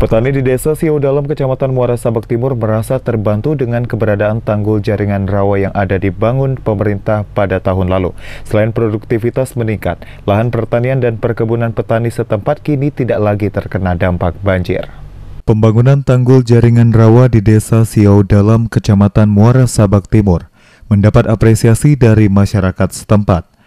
Petani di Desa Siau Dalam Kecamatan Muara Sabak Timur merasa terbantu dengan keberadaan tanggul jaringan rawa yang ada dibangun pemerintah pada tahun lalu. Selain produktivitas meningkat, lahan pertanian dan perkebunan petani setempat kini tidak lagi terkena dampak banjir. Pembangunan tanggul jaringan rawa di Desa Siau Dalam Kecamatan Muara Sabak Timur mendapat apresiasi dari masyarakat setempat.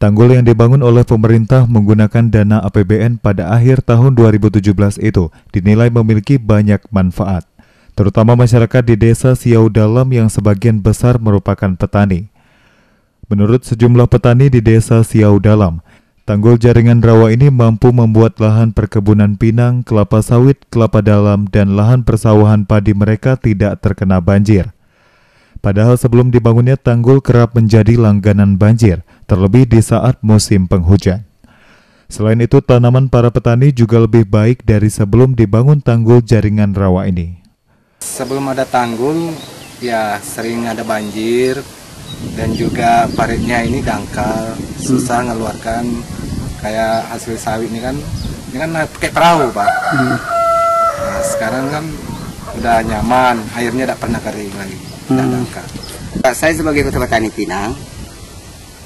Tanggul yang dibangun oleh pemerintah menggunakan dana APBN pada akhir tahun 2017 itu dinilai memiliki banyak manfaat, terutama masyarakat di desa Siau Dalam yang sebagian besar merupakan petani. Menurut sejumlah petani di desa Siau Dalam, tanggul jaringan rawa ini mampu membuat lahan perkebunan pinang, kelapa sawit, kelapa dalam, dan lahan persawahan padi mereka tidak terkena banjir. Padahal sebelum dibangunnya tanggul kerap menjadi langganan banjir, terlebih di saat musim penghujan. Selain itu, tanaman para petani juga lebih baik dari sebelum dibangun tanggul jaringan rawa ini. Sebelum ada tanggul, ya sering ada banjir dan juga paritnya ini dangkal, susah ngeluarkan kayak hasil sawit ini kan, ini kan pakai perahu pak. Hmm. Nah, sekarang kan udah nyaman, airnya tidak pernah kering lagi hmm. Saya sebagai petani pinang,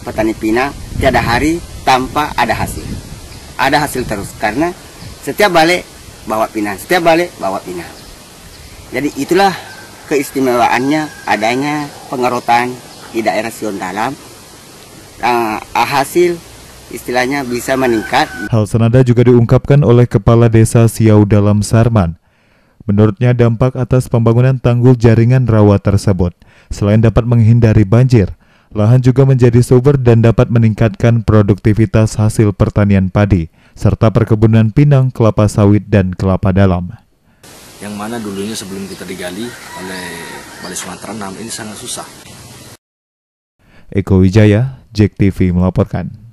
petani pinang tiada hari tanpa ada hasil. Ada hasil terus karena setiap balik bawa pinang, setiap balik bawa pinang. Jadi itulah keistimewaannya adanya pengerotan di daerah Sion Dalam. Uh, hasil istilahnya bisa meningkat. Hal senada juga diungkapkan oleh Kepala Desa Siau Dalam Sarman, Menurutnya dampak atas pembangunan tanggul jaringan rawa tersebut, selain dapat menghindari banjir, lahan juga menjadi subur dan dapat meningkatkan produktivitas hasil pertanian padi, serta perkebunan pinang, kelapa sawit, dan kelapa dalam. Yang mana dulunya sebelum kita digali oleh Balai Sumatera 6 ini sangat susah. Eko Wijaya, JEK TV melaporkan.